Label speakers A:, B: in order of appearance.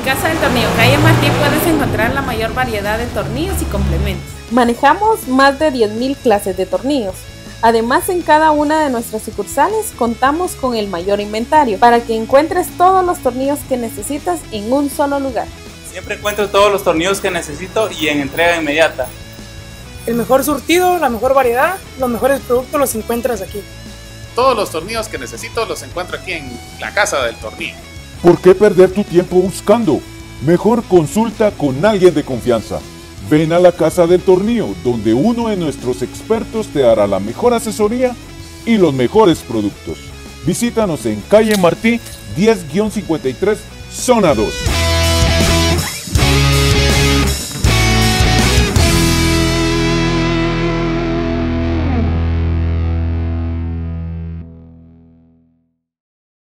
A: Casa del Tornillo Calle Martí puedes encontrar la mayor variedad de tornillos y complementos.
B: Manejamos más de 10.000 clases de tornillos. Además, en cada una de nuestras sucursales contamos con el mayor inventario para que encuentres todos los tornillos que necesitas en un solo lugar.
C: Siempre encuentro todos los tornillos que necesito y en entrega inmediata.
D: El mejor surtido, la mejor variedad, los mejores productos los encuentras aquí.
E: Todos los tornillos que necesito los encuentro aquí en la casa del tornillo.
F: ¿Por qué perder tu tiempo buscando? Mejor consulta con alguien de confianza. Ven a la casa del tornillo, donde uno de nuestros expertos te dará la mejor asesoría y los mejores productos. Visítanos en calle Martí 10-53, zona 2.